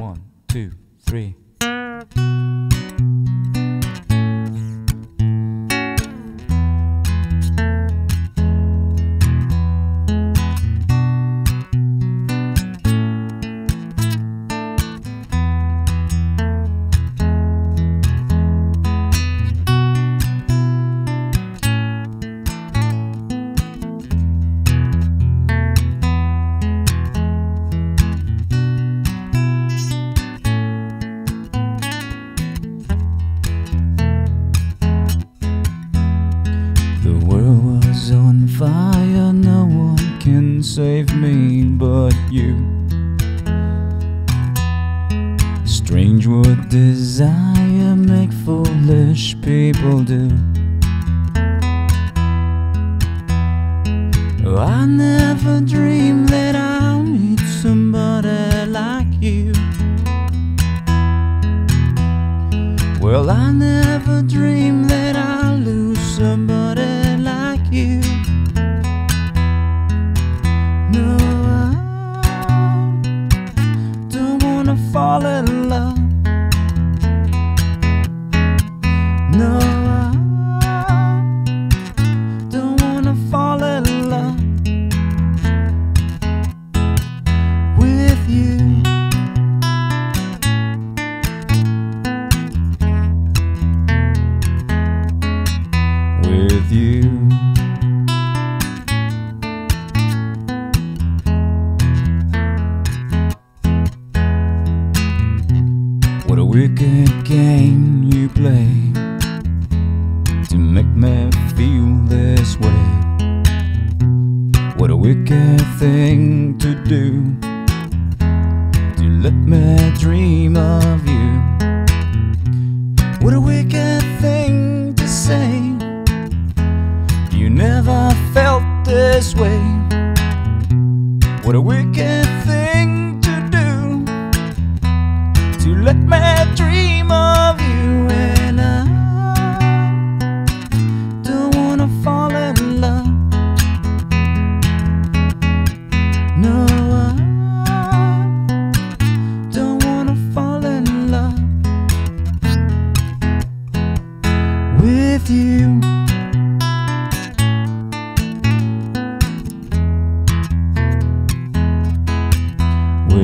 One, two, three. But you. Strange what desire make foolish people do. I never dreamed that I'll meet somebody like you. Well, I never Wicked game you play to make me feel this way. What a wicked thing to do to let me dream of you. What a wicked thing to say. You never felt this way. What a wicked thing to do to let me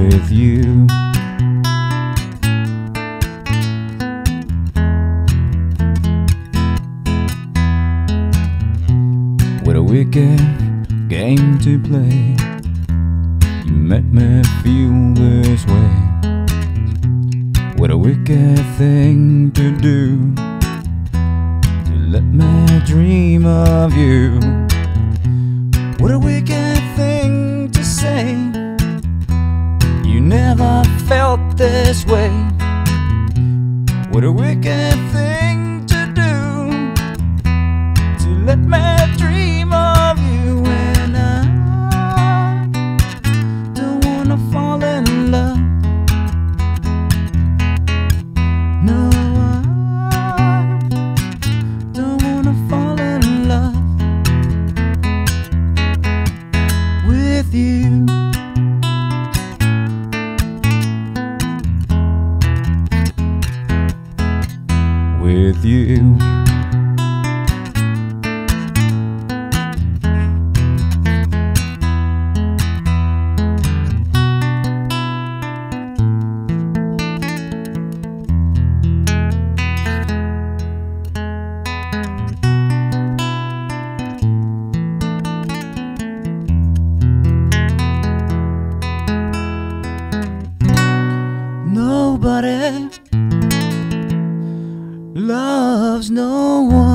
with you. What a wicked game to play. You made me feel this way. What a wicked thing to do to let me dream of you. What a wicked thing to say. Never felt this way. What a wicked thing to do to let me dream of you. And I don't wanna fall in love. No, I don't wanna fall in love with you. With you. Nobody loves no one.